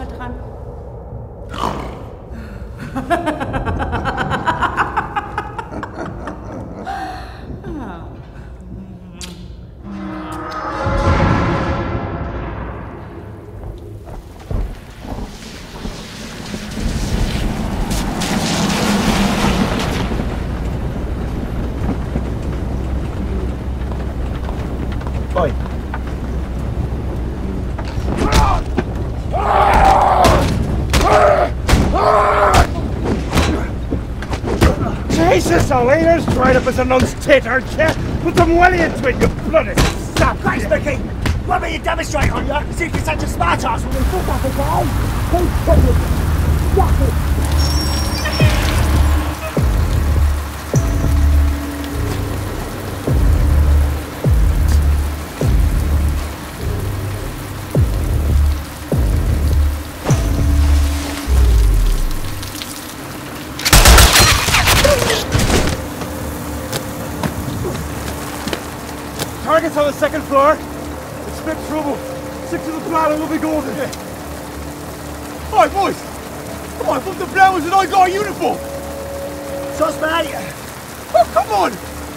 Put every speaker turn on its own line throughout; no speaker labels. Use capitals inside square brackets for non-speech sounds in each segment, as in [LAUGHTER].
mal dran. [LAUGHS] As a nun's aren't you? Put some welly into it, you bloody sap!
Christ, Mickey! What about you demonstrate on you? See if you're such a smart ass when we fuck up a guy! Don't! Fuck it!
Target's on the second floor. Expect trouble. Stick to the plan and we'll be golden. Alright, boys! Come on, put the flowers and I got a uniform!
Trust me!
Oh, come on!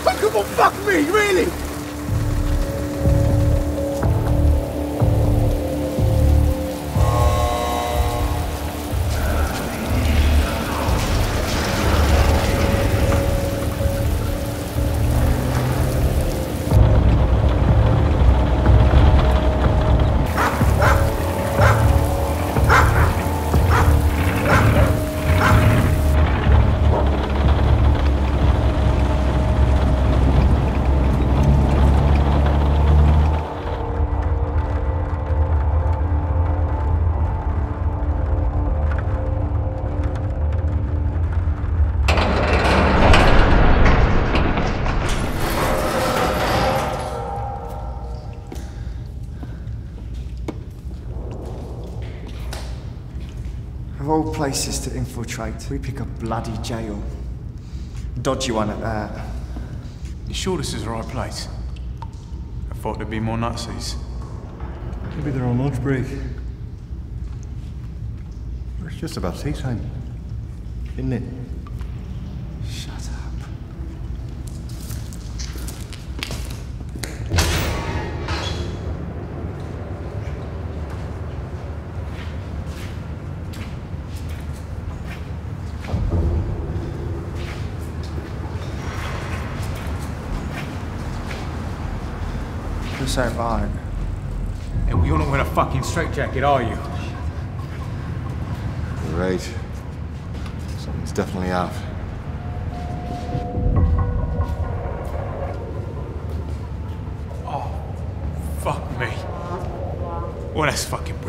Oh, come on, fuck me, really!
Places to infiltrate, we pick a bloody jail. Dodgy one at that.
You sure this is the right place? I thought there'd be more Nazis.
Maybe they're on lunch break. It's just about tea time, isn't it?
This ain't right.
Hey, well, you're not wearing a fucking straitjacket, are you?
You're right. Something's definitely off.
Oh, fuck me. Well, that's fucking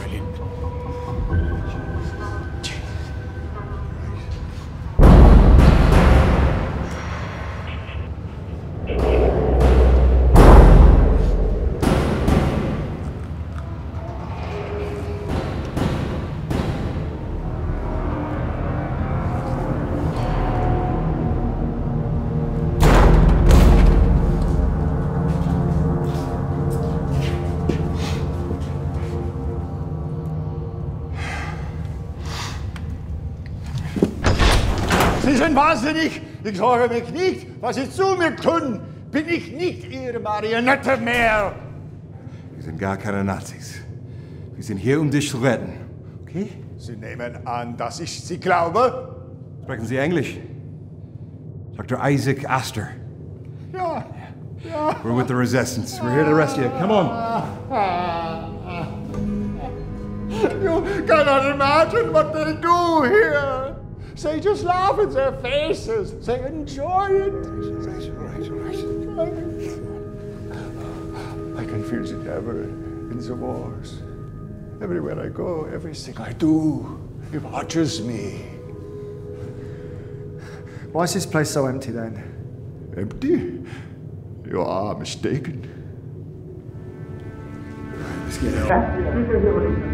Sie sind wahnsinnig. Ich sorge mich nicht, was Sie zu mir tun. Bin ich nicht Ihre Marionette mehr.
Wir sind gar keine Nazis. Wir sind hier, um dich zu retten. Okay?
Sie nehmen an, dass ich Sie glaube?
Sprechen Sie Englisch? Dr. Isaac Astor.
Ja. Ja.
We're with the Resistance. We're here to rescue you. Come on.
You cannot imagine what they do here. They just laugh in their faces. They enjoy it. I can feel the devil in the wars. Everywhere I go, everything I do, he watches me.
Why is this place so empty then?
Empty? You are mistaken.
Let's get out.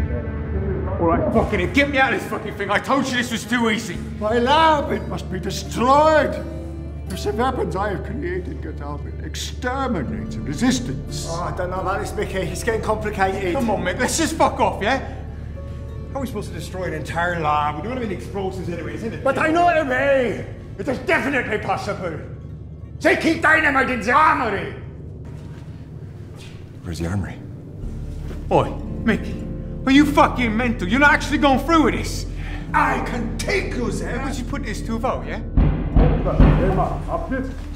All right, fucking it. Get me out of this fucking thing. I told you this was too easy.
My lab, it must be destroyed. If the weapons I have created get out, it exterminates the resistance.
Oh, I don't know about this, Mickey. It's getting complicated.
Come on, mate. Let's just fuck off, yeah?
How are we supposed to destroy an entire lab? We don't have any explosives anyway, isn't it?
But I know a way. It is definitely possible. They keep dynamite in the armory.
Where's the armory?
Oi, Mickey, are you fucking mental? You're not actually going through with this.
I can take you there.
would you put this to a vote, yeah?
He's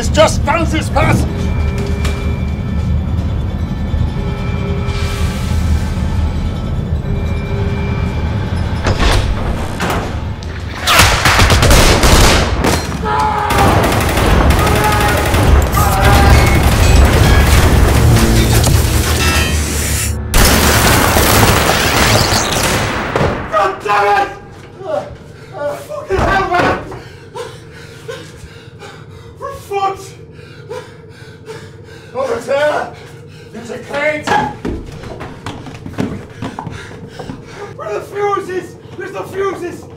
is just down this
excuses!